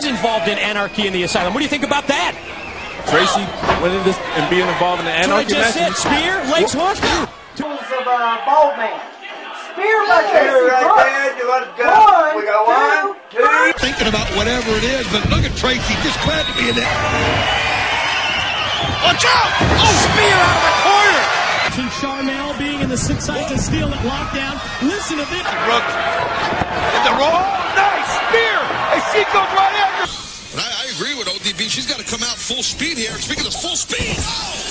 involved in anarchy in the asylum. What do you think about that? Traci went into this and being involved in the That's what I anarchy just said. Spear, legs hooked. Tools of a bald man. Spear by Two Traci right Brooks. there. You want to go? One, we got one, two, two. thinking about whatever it is, but look at Traci, just glad to be in there. Watch out! Oh, spear out of the corner! To Charnel being in the six side to steal at lockdown. Listen to this. Brooks. She goes right after. I, I agree with ODB. She's got to come out full speed here. Speaking of full speed, oh!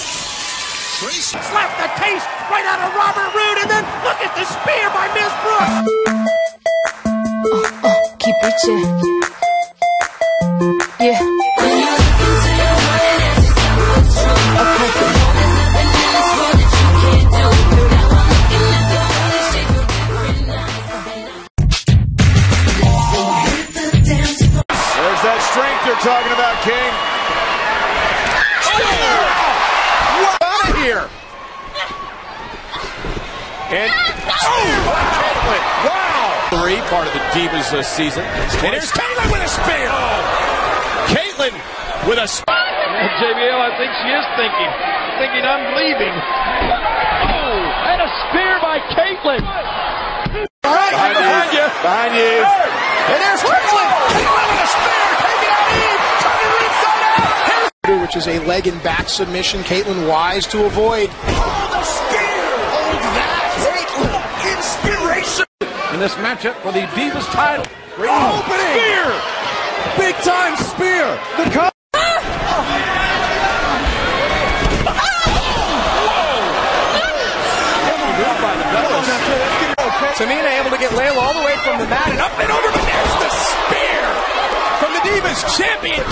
Traci. Slap the taste right out of Robert Roode, and then look at the spear by Miss Brooks. keep reaching. Yeah. That strength you're talking about, King. What out of here? And oh, Kaitlyn! Wow! Three part of the Divas uh, season. And here's Kaitlyn with a spear. Oh. Kaitlyn with a. Sp- JBL, I think she is thinking, thinking I'm leaving. Oh, and a spear by Kaitlyn. behind, you, behind you. And there's Kaitlyn. Kaitlyn with a spear. Taking out Eve. Turning her inside out. Which is a leg and back submission. Kaitlyn wise to avoid. Oh, The spear. Hold that. Kaitlyn. Inspiration. In this matchup for the Divas title. Oh, opening. Spear. Big time spear. The co- Tamina able to get Layla all the way from the mat and up and over, but there's the spear from the Divas champion,